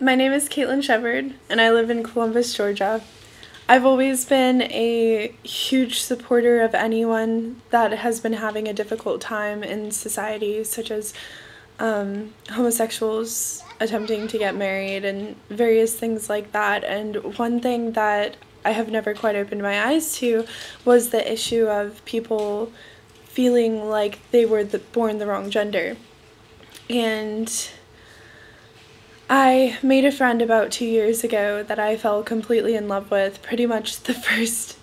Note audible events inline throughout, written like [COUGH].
My name is Caitlin Shepard, and I live in Columbus, Georgia. I've always been a huge supporter of anyone that has been having a difficult time in society, such as um, homosexuals attempting to get married and various things like that. And one thing that I have never quite opened my eyes to was the issue of people feeling like they were the, born the wrong gender. And I made a friend about two years ago that I fell completely in love with pretty much the [LAUGHS] first,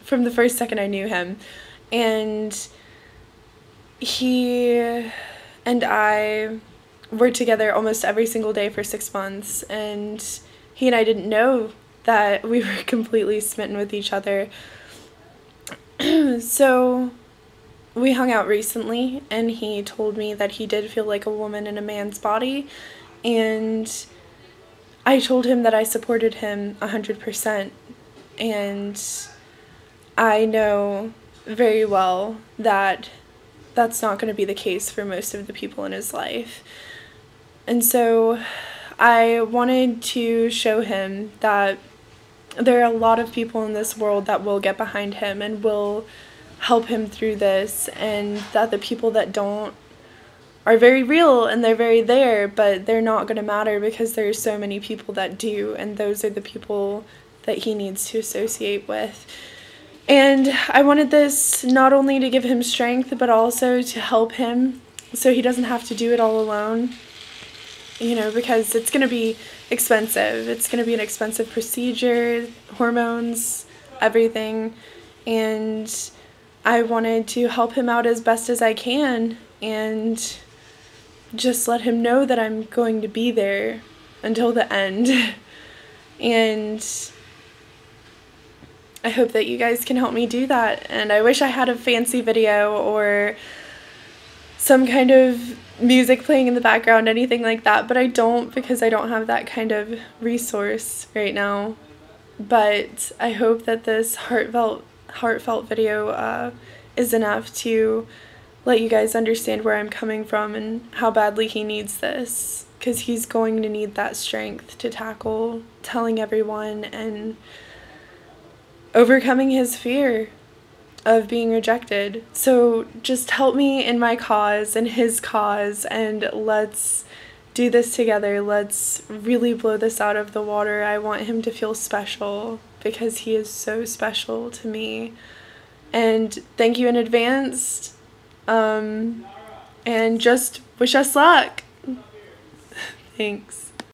from the first second I knew him. And he and I were together almost every single day for six months. And he and I didn't know that we [LAUGHS] were completely smitten with each other. [CLEARS THROAT] so we hung out recently and he told me that he did feel like a woman in a man's body and I told him that I supported him 100% and I know very well that that's not going to be the case for most of the people in his life. And so I wanted to show him that there are a lot of people in this world that will get behind him and will help him through this and that the people that don't are very real and they're very there, but they're not going to matter because there's so many people that do, and those are the people that he needs to associate with. And I wanted this not only to give him strength, but also to help him so he doesn't have to do it all alone. You know, because it's going to be expensive. It's going to be an expensive procedure, hormones, everything. And I wanted to help him out as best as I can. And just let him know that I'm going to be there until the end. [LAUGHS] and I hope that you guys can help me do that. And I wish I had a fancy video or some kind of music playing in the background, anything like that, but I don't because I don't have that kind of resource right now. But I hope that this heartfelt heartfelt video uh, is enough to let you guys understand where I'm coming from and how badly he needs this because he's going to need that strength to tackle telling everyone and overcoming his fear of being rejected. So just help me in my cause and his cause and let's do this together. Let's really blow this out of the water. I want him to feel special because he is so special to me. And thank you in advance um, and just wish us luck. [LAUGHS] Thanks.